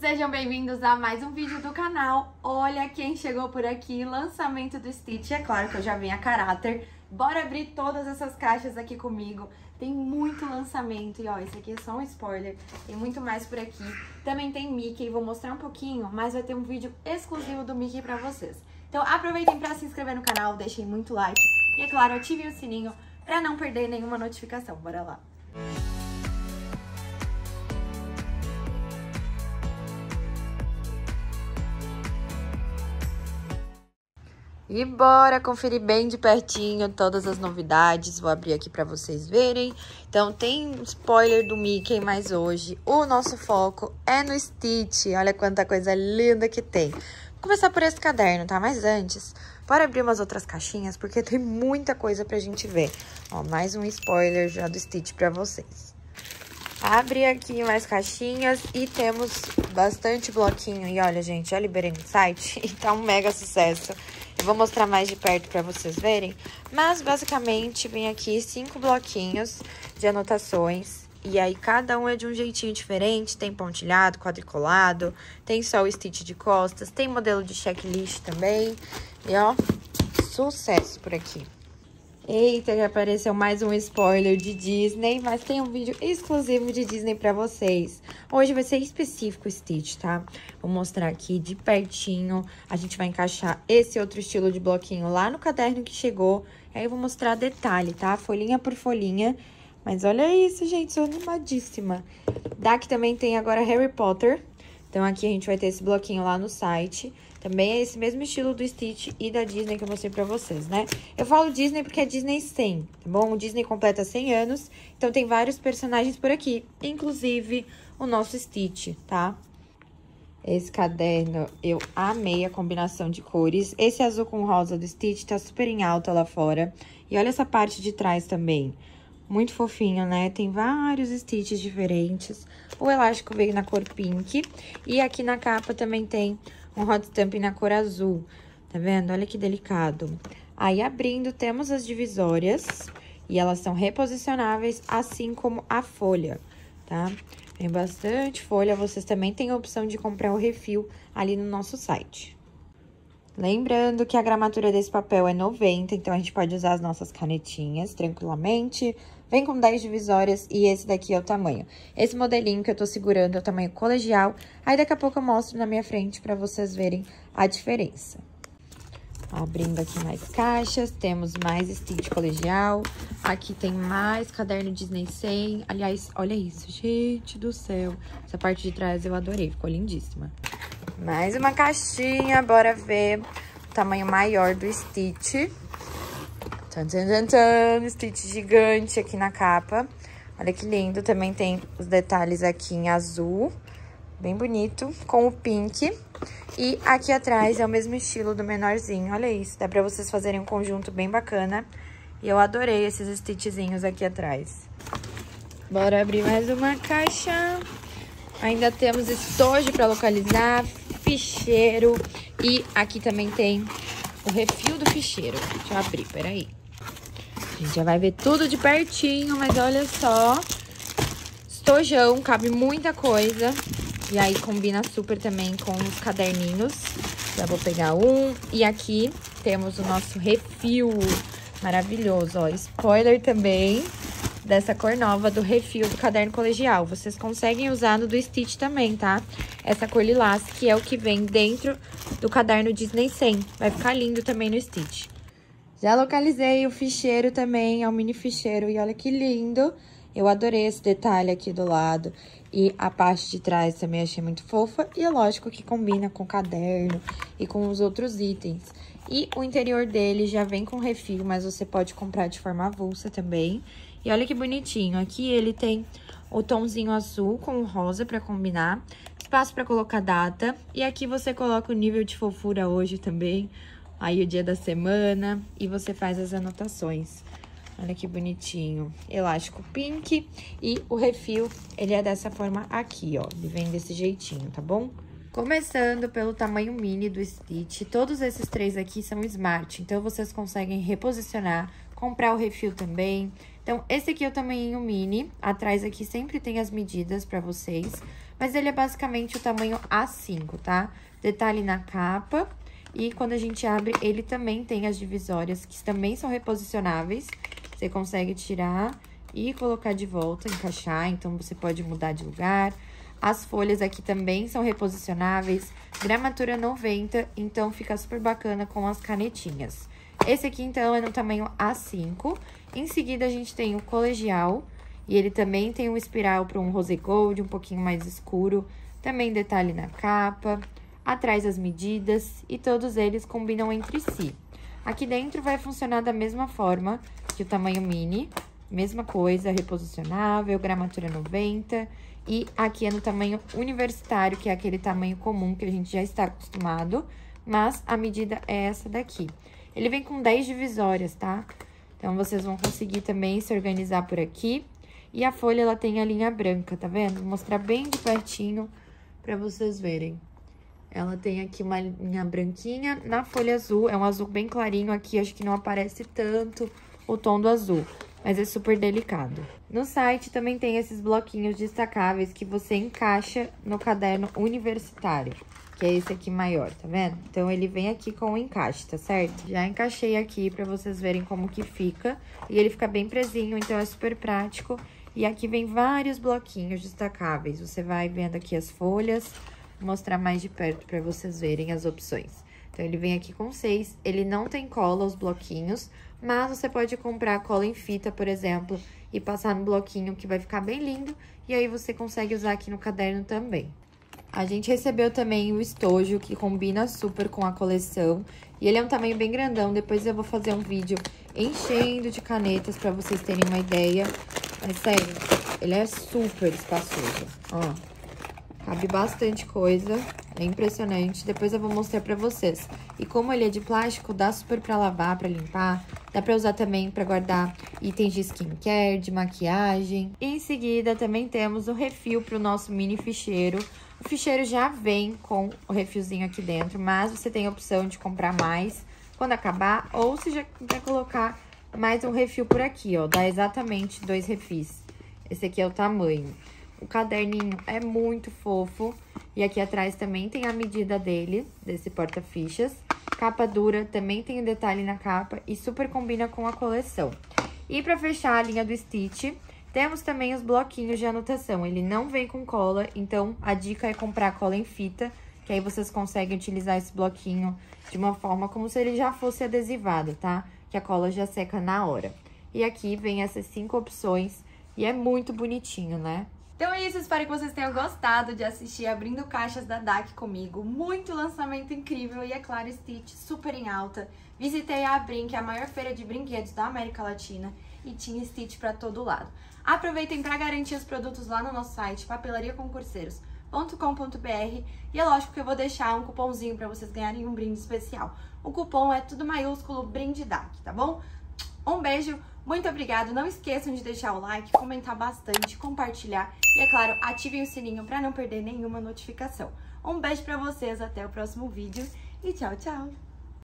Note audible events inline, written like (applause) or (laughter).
Sejam bem-vindos a mais um vídeo do canal. Olha quem chegou por aqui, lançamento do Stitch. É claro que eu já vim a caráter. Bora abrir todas essas caixas aqui comigo. Tem muito lançamento e ó, esse aqui é só um spoiler. Tem muito mais por aqui. Também tem Mickey, vou mostrar um pouquinho, mas vai ter um vídeo exclusivo do Mickey pra vocês. Então aproveitem pra se inscrever no canal, deixem muito like e, é claro, ativem o sininho pra não perder nenhuma notificação. Bora lá! E bora conferir bem de pertinho todas as novidades. Vou abrir aqui para vocês verem. Então, tem spoiler do Mickey, mas hoje o nosso foco é no Stitch. Olha quanta coisa linda que tem. Vou começar por esse caderno, tá? Mas antes, bora abrir umas outras caixinhas, porque tem muita coisa pra gente ver. Ó, mais um spoiler já do Stitch pra vocês. Abre aqui mais caixinhas e temos bastante bloquinho. E olha, gente, já liberei no site (laughs) e tá um mega sucesso. Vou mostrar mais de perto para vocês verem. Mas, basicamente, vem aqui cinco bloquinhos de anotações. E aí, cada um é de um jeitinho diferente. Tem pontilhado, quadriculado, tem só o stitch de costas, tem modelo de checklist também. E, ó, sucesso por aqui. Eita, já apareceu mais um spoiler de Disney, mas tem um vídeo exclusivo de Disney pra vocês. Hoje vai ser específico Stitch, tá? Vou mostrar aqui de pertinho. A gente vai encaixar esse outro estilo de bloquinho lá no caderno que chegou. Aí eu vou mostrar detalhe, tá? Folhinha por folhinha. Mas olha isso, gente, sou animadíssima. Daqui também tem agora Harry Potter. Então, aqui a gente vai ter esse bloquinho lá no site. Também é esse mesmo estilo do Stitch e da Disney que eu mostrei pra vocês, né? Eu falo Disney porque é Disney 100, tá bom? O Disney completa 100 anos, então tem vários personagens por aqui, inclusive o nosso Stitch, tá? Esse caderno, eu amei a combinação de cores. Esse azul com rosa do Stitch tá super em alta lá fora. E olha essa parte de trás também. Muito fofinho, né? Tem vários stitches diferentes. O elástico veio na cor pink. E aqui na capa também tem um hot stamp na cor azul. Tá vendo? Olha que delicado. Aí, abrindo, temos as divisórias. E elas são reposicionáveis, assim como a folha, tá? Tem bastante folha. Vocês também têm a opção de comprar o refil ali no nosso site. Lembrando que a gramatura desse papel é 90, então a gente pode usar as nossas canetinhas tranquilamente. Vem com 10 divisórias e esse daqui é o tamanho. Esse modelinho que eu tô segurando é o tamanho colegial. Aí daqui a pouco eu mostro na minha frente para vocês verem a diferença. Abrindo aqui mais caixas, temos mais Stitch colegial. Aqui tem mais caderno Disney 100. Aliás, olha isso, gente do céu. Essa parte de trás eu adorei, ficou lindíssima. Mais uma caixinha, bora ver o tamanho maior do Stitch. Tan, tan, tan, tan, Stitch gigante aqui na capa. Olha que lindo, também tem os detalhes aqui em azul, bem bonito, com o pink. E aqui atrás é o mesmo estilo do menorzinho, olha isso, dá pra vocês fazerem um conjunto bem bacana. E eu adorei esses stitchzinhos aqui atrás. Bora abrir mais uma caixa. Ainda temos estojo para localizar, ficheiro e aqui também tem o refil do ficheiro. Deixa eu abrir, peraí. Gente já vai ver tudo de pertinho, mas olha só. Estojão, cabe muita coisa. E aí combina super também com os caderninhos. Já vou pegar um. E aqui temos o nosso refil maravilhoso, ó. Spoiler também dessa cor nova do refil do caderno colegial. Vocês conseguem usar no do Stitch também, tá? Essa cor lilás, que é o que vem dentro do caderno Disney 100. Vai ficar lindo também no Stitch. Já localizei o ficheiro também, é um mini ficheiro, e olha que lindo. Eu adorei esse detalhe aqui do lado. E a parte de trás também achei muito fofa. E é lógico que combina com o caderno e com os outros itens. E o interior dele já vem com refil, mas você pode comprar de forma avulsa também. E olha que bonitinho. Aqui ele tem o tomzinho azul com o rosa para combinar. Espaço para colocar data. E aqui você coloca o nível de fofura hoje também. Aí o dia da semana. E você faz as anotações. Olha que bonitinho. Elástico pink. E o refil, ele é dessa forma aqui, ó. Ele vem desse jeitinho, tá bom? Começando pelo tamanho mini do Stitch, todos esses três aqui são Smart, então vocês conseguem reposicionar, comprar o refil também. Então, esse aqui é o tamanho mini, atrás aqui sempre tem as medidas pra vocês, mas ele é basicamente o tamanho A5, tá? Detalhe na capa e quando a gente abre, ele também tem as divisórias, que também são reposicionáveis. Você consegue tirar e colocar de volta, encaixar, então você pode mudar de lugar. As folhas aqui também são reposicionáveis, gramatura 90, então fica super bacana com as canetinhas. Esse aqui, então, é no tamanho A5. Em seguida, a gente tem o colegial, e ele também tem um espiral para um rose gold, um pouquinho mais escuro. Também detalhe na capa, atrás as medidas, e todos eles combinam entre si. Aqui dentro vai funcionar da mesma forma que o tamanho mini, mesma coisa, reposicionável, gramatura 90. E aqui é no tamanho universitário, que é aquele tamanho comum que a gente já está acostumado, mas a medida é essa daqui. Ele vem com 10 divisórias, tá? Então, vocês vão conseguir também se organizar por aqui. E a folha, ela tem a linha branca, tá vendo? Vou mostrar bem de pertinho pra vocês verem. Ela tem aqui uma linha branquinha na folha azul, é um azul bem clarinho aqui, acho que não aparece tanto o tom do azul mas é super delicado. No site também tem esses bloquinhos destacáveis que você encaixa no caderno universitário, que é esse aqui maior, tá vendo? Então, ele vem aqui com o encaixe, tá certo? Já encaixei aqui pra vocês verem como que fica, e ele fica bem presinho, então é super prático. E aqui vem vários bloquinhos destacáveis, você vai vendo aqui as folhas, mostrar mais de perto pra vocês verem as opções. Então, ele vem aqui com seis, ele não tem cola, os bloquinhos, mas você pode comprar cola em fita, por exemplo, e passar no bloquinho, que vai ficar bem lindo. E aí, você consegue usar aqui no caderno também. A gente recebeu também o estojo, que combina super com a coleção. E ele é um tamanho bem grandão. Depois eu vou fazer um vídeo enchendo de canetas pra vocês terem uma ideia. Mas, sério, ele é super espaçoso. Ó, Cabe bastante coisa, é impressionante. Depois eu vou mostrar pra vocês. E como ele é de plástico, dá super pra lavar, pra limpar. Dá pra usar também pra guardar itens de skincare, de maquiagem. E em seguida, também temos o refil pro nosso mini ficheiro. O ficheiro já vem com o refilzinho aqui dentro, mas você tem a opção de comprar mais quando acabar. Ou se já quer colocar mais um refil por aqui, ó. Dá exatamente dois refis. Esse aqui é o tamanho. O caderninho é muito fofo. E aqui atrás também tem a medida dele, desse porta-fichas. Capa dura, também tem o um detalhe na capa e super combina com a coleção. E pra fechar a linha do Stitch, temos também os bloquinhos de anotação. Ele não vem com cola, então a dica é comprar cola em fita, que aí vocês conseguem utilizar esse bloquinho de uma forma como se ele já fosse adesivado, tá? Que a cola já seca na hora. E aqui vem essas cinco opções e é muito bonitinho, né? Então é isso, espero que vocês tenham gostado de assistir Abrindo Caixas da DAC comigo. Muito lançamento incrível e, é claro, Stitch super em alta. Visitei a Abrin, que é a maior feira de brinquedos da América Latina, e tinha Stitch para todo lado. Aproveitem para garantir os produtos lá no nosso site, papelariaconcurseiros.com.br e é lógico que eu vou deixar um cupomzinho para vocês ganharem um brinde especial. O cupom é tudo maiúsculo, brinde DAC, tá bom? Um beijo, muito obrigado. Não esqueçam de deixar o like, comentar bastante, compartilhar e, é claro, ativem o sininho para não perder nenhuma notificação. Um beijo para vocês, até o próximo vídeo e tchau, tchau!